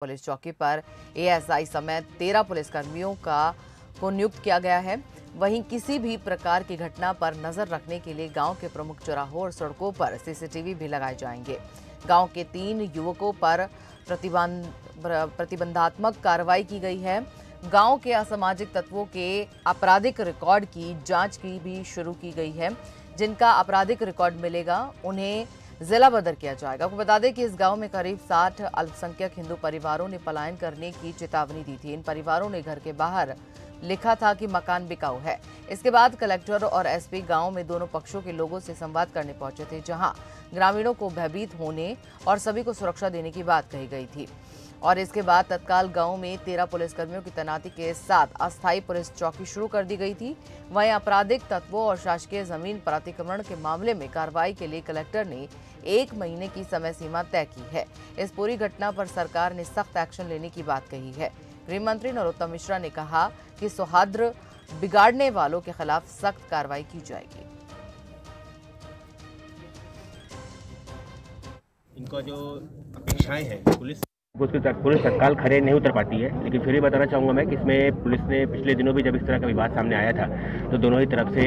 Police चौकी पर ASI समेत तेरह पुलिसकर्मियों का को नियुक्त किया गया है। वहीं किसी भी प्रकार की घटना पर नज़र रखने के लिए गाँव के प्रमुख चौराहों और सड़कों पर सीसीटीवी भी लगाए जाएँगे। गाँव के तीन युवकों पर प्रतिबंध, प्रतिबंधात्मक कार्रवाई की गई है। गाँव के असामाजिक तत्वों के आपराधिक रिकॉर्ड की जाँच की भी शुरू की गई है। जिनका आपराधिक रिकॉर्ड मिलेगा, उन्हें जिला बदर किया जाएगा। आपको बता दें कि इस गाँव में करीब 60 अल्पसंख्यक हिंदू परिवारों ने पलायन करने की चेतावनी दी थी। इन परिवारों ने घर के बाहर लिखा था कि मकान बिकाऊ है। इसके बाद कलेक्टर और एसपी गाँव में दोनों पक्षों के लोगों से संवाद करने पहुँचे थे, जहाँ ग्रामीणों को भयभीत होने और सभी को सुरक्षा देने की बात कही गई थी। और इसके बाद तत्काल गाँव में तेरह पुलिसकर्मियों की तैनाती के साथ अस्थायी पुलिस चौकी शुरू कर दी गई थी। वहीं आपराधिक तत्वों और शासकीय ज़मीन पर अतिक्रमण के मामले में कार्रवाई के लिए कलेक्टर ने एक महीने की समय सीमा तय की है। इस पूरी घटना पर सरकार ने सख्त एक्शन लेने की बात कही है। गृह मंत्री नरोत्तम मिश्रा ने कहा कि सौहार्द बिगाड़ने वालों के खिलाफ सख्त कार्रवाई की जाएगी। इनका जो अपेक्षाएँ हैं, पुलिस पुलिस तत्काल खड़े नहीं उतर पाती है, लेकिन फिर भी बताना चाहूँगा मैं कि इसमें पुलिस ने पिछले दिनों भी जब इस तरह का विवाद सामने आया था तो दोनों ही तरफ़ से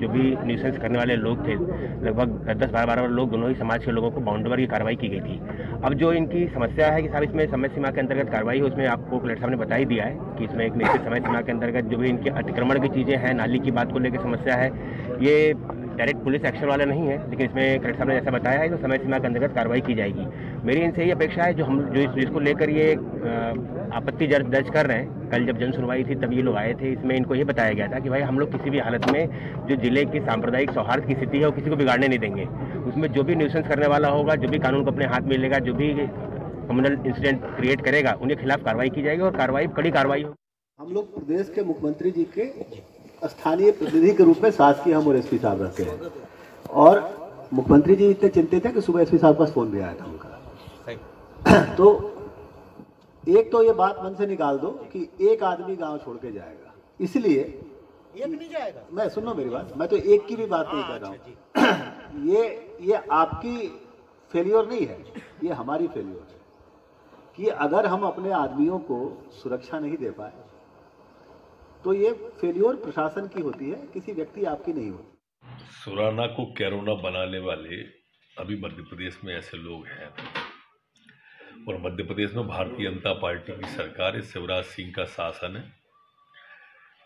जो भी न्यूसेंस करने वाले लोग थे, लगभग दस, बारह बारह लोग, दोनों ही समाज के लोगों को बाउंडवर की कार्रवाई की गई थी। अब जो इनकी समस्या है कि साहब इसमें समय सीमा के अंतर्गत कार्रवाई है, उसमें आपको कलेक्टर साहब ने बता ही दिया है कि इसमें एक निश्चित समय सीमा के अंतर्गत जो भी इनके अतिक्रमण की चीज़ें हैं, नाली की बात को लेकर समस्या है, ये डायरेक्ट पुलिस एक्शन वाला नहीं है, लेकिन इसमें कलेक्टर साहब ने जैसा बताया है तो समय सीमा के अंतर्गत कार्रवाई की जाएगी। मेरी इनसे यही अपेक्षा है, जो हम, जो इस, जिसको लेकर ये आपत्ति दर्ज कर रहे हैं, कल जब जन सुनवाई थी, तब ये लोग आए थे, इसमें इनको ये बताया गया था कि भाई, हम लोग किसी भी हालत में, जो ज़िले की सांप्रदायिक सौहार्द की स्थिति है, वो किसी को बिगाड़ने नहीं देंगे। उसमें जो भी न्यूसेंस करने वाला होगा, जो भी कानून को अपने हाथ में लेगा, जो भी कम्युनल इंसिडेंट क्रिएट करेगा, उनके खिलाफ कार्रवाई की जाएगी और कार्रवाई, कड़ी कार्रवाई होगी हम लोग प्रदेश के मुख्यमंत्री जी के स्थानीय प्रतिनिधि के रूप में शासकीय हम और एसपी साहब रखते हैं। और मुख्यमंत्री जी इतने चिंतित है कि सुबह एसपी साहब का फ़ोन भी आया था उनका। तो एक तो ये बात मन से निकाल दो कि एक आदमी गाँव छोड़ के जाएगा। इसलिए एक नहीं जाएगा। मैं सुनो मेरी बात मैं तो एक की भी बात नहीं कर रहा हूँ। ये ये आपकी फेलियर नहीं है ये हमारी फेलियर है। कि अगर हम अपने आदमियों को सुरक्षा नहीं दे पाए तो ये फेल्योर प्रशासन की होती है, किसी व्यक्ति आपकी नहीं होती। सुराना को कैरोना बनाने वाले अभी मध्य प्रदेश में ऐसे लोग हैं। और मध्य प्रदेश में भारतीय जनता पार्टी की सरकार है शिवराज सिंह का शासन है।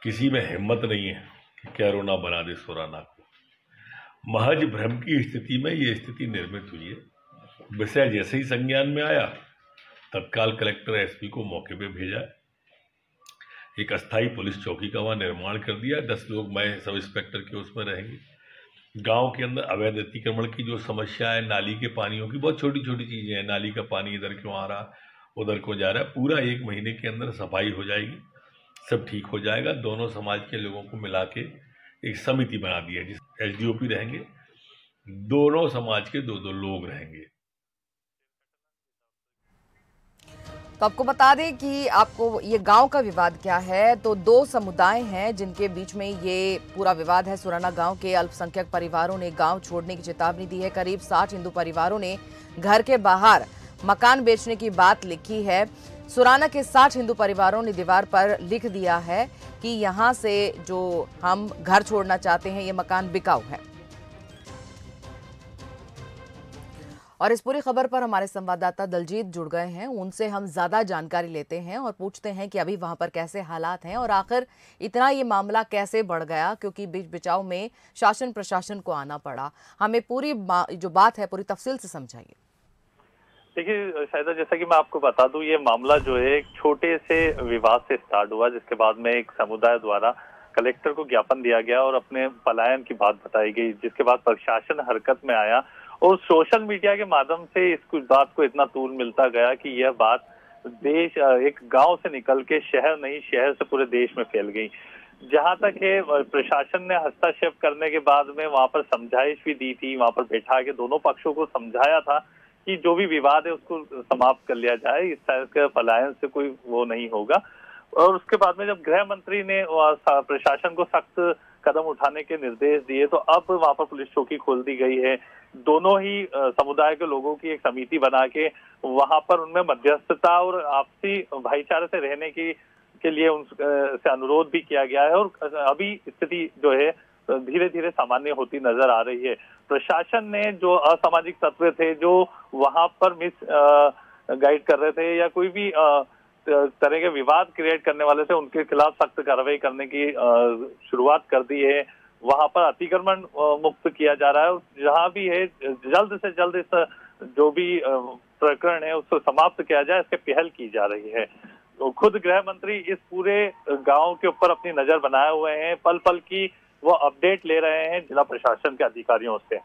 किसी में हिम्मत नहीं है कि कैरोना बना दे सुराना को। महज भ्रम की स्थिति में ये स्थिति निर्मित हुई है। विषय जैसे ही संज्ञान में आया, तत्काल कलेक्टर एसपी को मौके पे भेजा। एक अस्थाई पुलिस चौकी का वहाँ निर्माण कर दिया। दस लोग मैं सब इंस्पेक्टर के उसमें रहेंगे। गाँव के अंदर अवैध अतिक्रमण की जो समस्या है, नाली के पानियों की, बहुत छोटी छोटी चीज़ें हैं। नाली का पानी इधर क्यों आ रहा, उधर क्यों जा रहा है? पूरा एक महीने के अंदर सफ़ाई हो जाएगी, सब ठीक हो जाएगा। दोनों समाज के लोगों को मिला के एक समिति बना दी है, जिस एच रहेंगे। दोनों समाज के दो दो लोग रहेंगे। तो आपको बता दें कि आपको ये गाँव का विवाद क्या है? तो दो समुदाय हैं जिनके बीच में ये पूरा विवाद है। सुराना गाँव के अल्पसंख्यक परिवारों ने गाँव छोड़ने की चेतावनी दी है। करीब साठ हिंदू परिवारों ने घर के बाहर मकान बेचने की बात लिखी है। सुराना के साठ हिंदू परिवारों ने दीवार पर लिख दिया है कि यहाँ से जो हम घर छोड़ना चाहते हैं, ये मकान बिकाऊ है। और इस पूरी खबर पर हमारे संवाददाता दलजीत जुड़ गए हैं। उनसे हम ज़्यादा जानकारी लेते हैं और पूछते हैं कि अभी वहाँ पर कैसे हालात हैं और आखिर इतना ये मामला कैसे बढ़ गया क्योंकि बीच बिचाव में शासन प्रशासन को आना पड़ा। हमें पूरी जो बात है पूरी तफसील से समझाइए। देखिए शायद जैसा कि मैं आपको बता दूँ, ये मामला जो है एक छोटे से विवाद से स्टार्ट हुआ, जिसके बाद में एक समुदाय द्वारा कलेक्टर को ज्ञापन दिया गया और अपने पलायन की बात बताई गई, जिसके बाद प्रशासन हरकत में आया और सोशल मीडिया के माध्यम से इस बात को इतना तूल मिलता गया कि यह बात देश एक गाँव से निकल के शहर नहीं, शहर से पूरे देश में फैल गई। जहाँ तक है प्रशासन ने हस्तक्षेप करने के बाद में वहाँ पर समझाइश भी दी थी, वहाँ पर बैठा के दोनों पक्षों को समझाया था कि जो भी विवाद है उसको समाप्त कर लिया जाए, इस तरह के पलायन से कोई वो नहीं होगा। और उसके बाद में जब गृह मंत्री ने प्रशासन को सख्त कदम उठाने के निर्देश दिए तो अब वहाँ पर पुलिस चौकी खोल दी गई है। दोनों ही समुदाय के लोगों की एक समिति बना के वहाँ पर उनमें मध्यस्थता और आपसी भाईचारे से रहने की के लिए उन अ, से अनुरोध भी किया गया है और अभी स्थिति जो है धीरे धीरे सामान्य होती नज़र आ रही है। प्रशासन ने जो असामाजिक तत्व थे जो वहाँ पर मिस गाइड कर रहे थे या कोई भी तरह के विवाद क्रिएट करने वाले थे उनके खिलाफ सख्त कार्रवाई करने की शुरुआत कर दी है। वहाँ पर अतिक्रमण मुक्त किया जा रहा है। जहाँ भी है, जल्द से जल्द इस, जो भी प्रकरण है, उसको समाप्त किया जाए, इसके पहल की जा रही है। तो खुद गृह मंत्री इस पूरे गाँव के ऊपर अपनी नज़र बनाए हुए हैं। पल पल की वो अपडेट ले रहे हैं जिला प्रशासन के अधिकारियों से।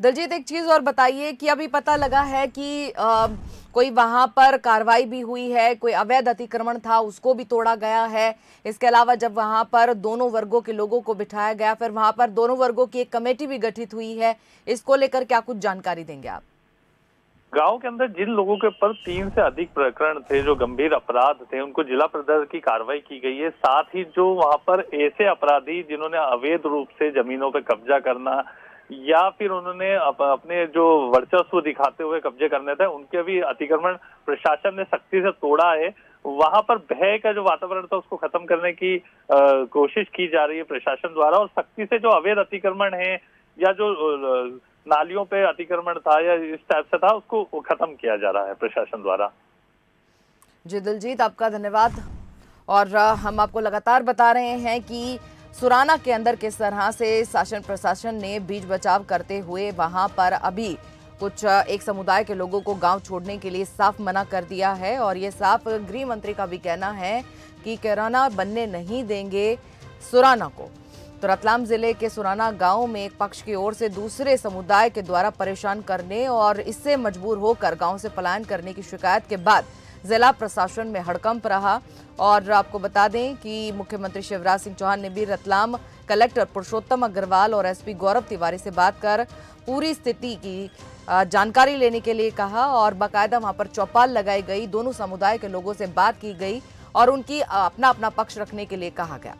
दलजीत एक चीज़ और बताइए कि अभी पता लगा है कि आ, कोई वहाँ पर कार्रवाई भी हुई है कोई अवैध अतिक्रमण था उसको भी तोड़ा गया है। इसके अलावा जब वहाँ पर दोनों वर्गों के लोगों को बिठाया गया फिर वहाँ पर दोनों वर्गों की एक कमेटी भी गठित हुई है। इसको लेकर क्या कुछ जानकारी देंगे आप? गाँव के अंदर जिन लोगों के ऊपर तीन से अधिक प्रकरण थे जो गंभीर अपराध थे उनको जिला प्रदर की कार्रवाई की गई है। साथ ही जो वहाँ पर ऐसे अपराधी जिन्होंने अवैध रूप से जमीनों पर कब्जा करना या फिर उन्होंने अप, अपने जो वर्चस्व दिखाते हुए कब्जे करने थे उनके भी अतिक्रमण प्रशासन ने सख्ती से तोड़ा है। वहाँ पर भय का जो वातावरण था उसको खत्म करने की कोशिश की जा रही है प्रशासन द्वारा और सख्ती से जो अवैध अतिक्रमण है या जो नालियों पे अतिक्रमण था या इस टाइप से था उसको खत्म किया जा रहा है प्रशासन द्वारा। जी दिलजीत आपका धन्यवाद। और हम आपको लगातार बता रहे हैं कि सुराना के अंदर किस तरह से शासन प्रशासन ने बीच बचाव करते हुए वहाँ पर अभी कुछ एक समुदाय के लोगों को गाँव छोड़ने के लिए साफ़ मना कर दिया है और ये साफ़ गृह मंत्री का भी कहना है कि कोरोना बनने नहीं देंगे सुराना को। तो रतलाम ज़िले के सुराना गाँव में एक पक्ष की ओर से दूसरे समुदाय के द्वारा परेशान करने और इससे मजबूर होकर गाँव से पलायन करने की शिकायत के बाद जिला प्रशासन में हड़कंप रहा। और आपको बता दें कि मुख्यमंत्री शिवराज सिंह चौहान ने भी रतलाम कलेक्टर पुरुषोत्तम अग्रवाल और एसपी गौरव तिवारी से बात कर पूरी स्थिति की जानकारी लेने के लिए कहा और बाकायदा वहाँ पर चौपाल लगाई गई। दोनों समुदाय के लोगों से बात की गई और उनकी अपना अपना पक्ष रखने के लिए कहा गया।